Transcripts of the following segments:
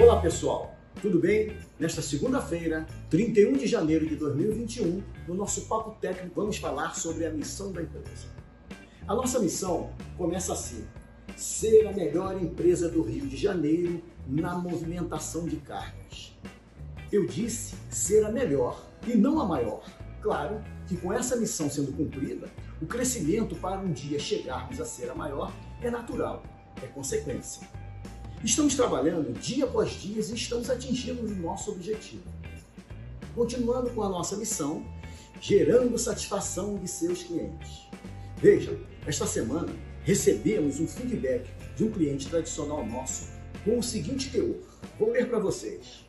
Olá pessoal, tudo bem? Nesta segunda-feira, 31 de janeiro de 2021, no nosso Papo Técnico vamos falar sobre a missão da empresa. A nossa missão começa assim: ser a melhor empresa do Rio de Janeiro na movimentação de cargas. Eu disse ser a melhor e não a maior. Claro que com essa missão sendo cumprida, o crescimento para um dia chegarmos a ser a maior é natural, é consequência. Estamos trabalhando dia após dia e estamos atingindo o nosso objetivo. Continuando com a nossa missão, gerando satisfação de seus clientes. Veja, esta semana recebemos um feedback de um cliente tradicional nosso com o seguinte teor. Vou ler para vocês.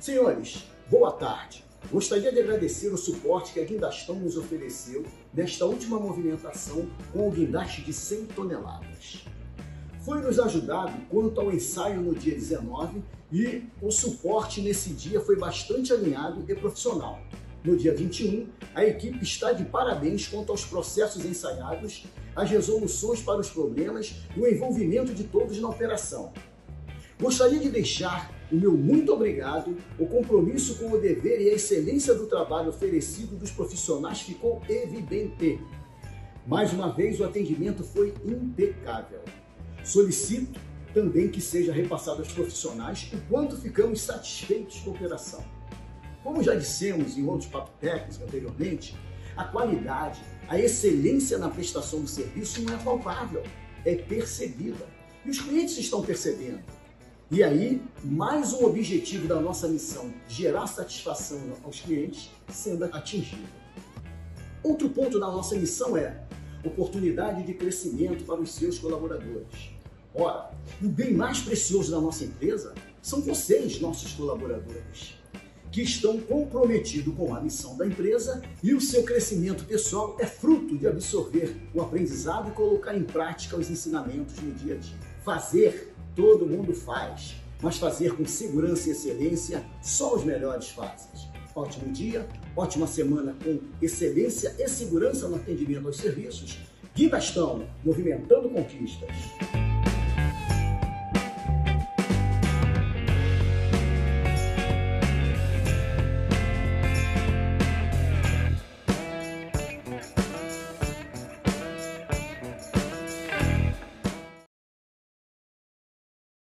Senhores, boa tarde. Gostaria de agradecer o suporte que a Guindastão nos ofereceu nesta última movimentação com o guindaste de 100 toneladas. Foi nos ajudado quanto ao ensaio no dia 19 e o suporte nesse dia foi bastante alinhado e profissional. No dia 21, a equipe está de parabéns quanto aos processos ensaiados, as resoluções para os problemas e o envolvimento de todos na operação. Gostaria de deixar o meu muito obrigado, o compromisso com o dever e a excelência do trabalho oferecido dos profissionais ficou evidente. Mais uma vez, o atendimento foi impecável. Solicito também que seja repassado aos profissionais o quanto ficamos satisfeitos com a operação. Como já dissemos em outros papos técnicos anteriormente, a qualidade, a excelência na prestação do serviço não é palpável, é percebida. E os clientes estão percebendo. E aí, mais um objetivo da nossa missão, gerar satisfação aos clientes, sendo atingido. Outro ponto da nossa missão é oportunidade de crescimento para os seus colaboradores. Ora, o bem mais precioso da nossa empresa são vocês, nossos colaboradores, que estão comprometidos com a missão da empresa e o seu crescimento pessoal é fruto de absorver o aprendizado e colocar em prática os ensinamentos no dia a dia. Fazer todo mundo faz, mas fazer com segurança e excelência só os melhores fazem. Ótimo dia, ótima semana com excelência e segurança no atendimento aos serviços. Gui movimentando conquistas.